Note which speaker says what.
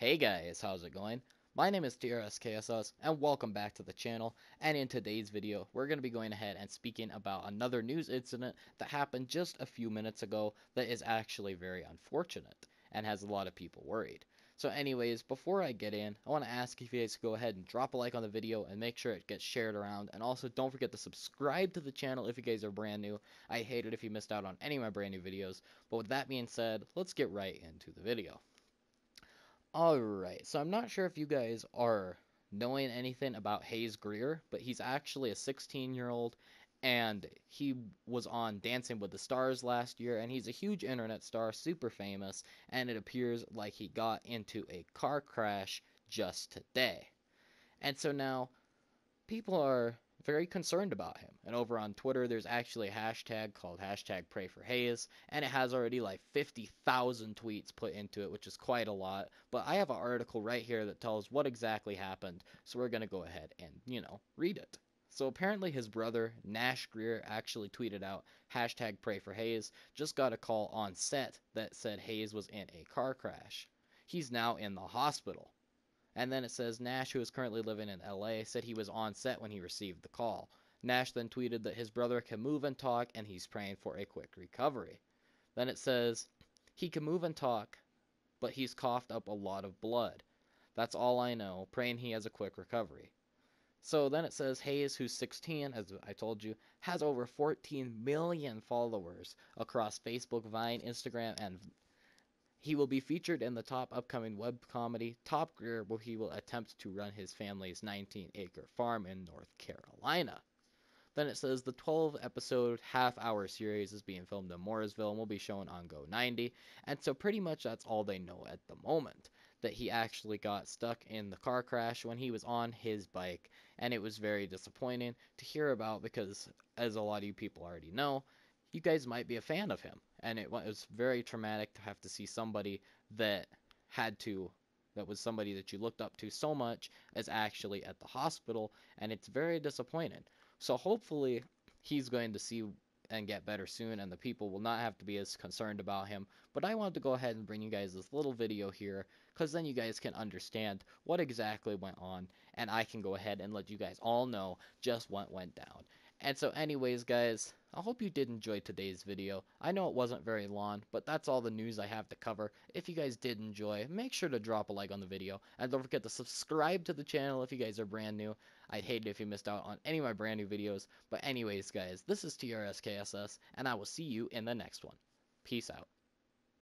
Speaker 1: Hey guys, how's it going? My name is TRSKSS and welcome back to the channel and in today's video we're going to be going ahead and speaking about another news incident that happened just a few minutes ago that is actually very unfortunate and has a lot of people worried. So anyways, before I get in, I want to ask if you guys go ahead and drop a like on the video and make sure it gets shared around and also don't forget to subscribe to the channel if you guys are brand new. I hate it if you missed out on any of my brand new videos, but with that being said, let's get right into the video. Alright, so I'm not sure if you guys are knowing anything about Hayes Grier, but he's actually a 16 year old and he was on Dancing with the Stars last year and he's a huge internet star, super famous, and it appears like he got into a car crash just today. And so now people are very concerned about him. And over on Twitter, there's actually a hashtag called hashtag pray for Hayes, and it has already like 50,000 tweets put into it, which is quite a lot. But I have an article right here that tells what exactly happened, so we're going to go ahead and, you know, read it. So apparently his brother, Nash Grier, actually tweeted out hashtag pray for Hayes, just got a call on set that said Hayes was in a car crash. He's now in the hospital. And then it says Nash, who is currently living in LA, said he was on set when he received the call. Nash then tweeted that his brother can move and talk and he's praying for a quick recovery. Then it says he can move and talk, but he's coughed up a lot of blood. That's all I know, praying he has a quick recovery. So then it says Hayes, who's 16, as I told you, has over 14 million followers across Facebook, Vine, Instagram, and he will be featured in the top upcoming web comedy Top Grier, where he will attempt to run his family's 19 acre farm in North Carolina. Then it says the 12 episode half hour series is being filmed in Mooresville and will be shown on Go 90. And so, pretty much, that's all they know at the moment. That he actually got stuck in the car crash when he was on his bike, and it was very disappointing to hear about because, as a lot of you people already know, you guys might be a fan of him. And it was very traumatic to have to see somebody that had to that was somebody that you looked up to so much as actually at the hospital and it's very disappointing. So hopefully he's going to see and get better soon and the people will not have to be as concerned about him. But i wanted to go ahead and bring you guys this little video here because then you guys can understand what exactly went on and i can go ahead and let you guys all know just what went down and so anyways guys I hope you did enjoy today's video. I know it wasn't very long, but that's all the news I have to cover. If you guys did enjoy, make sure to drop a like on the video, and don't forget to subscribe to the channel if you guys are brand new. I'd hate it if you missed out on any of my brand new videos, but anyways guys, this is TRSKSS, and I will see you in the next one. Peace out.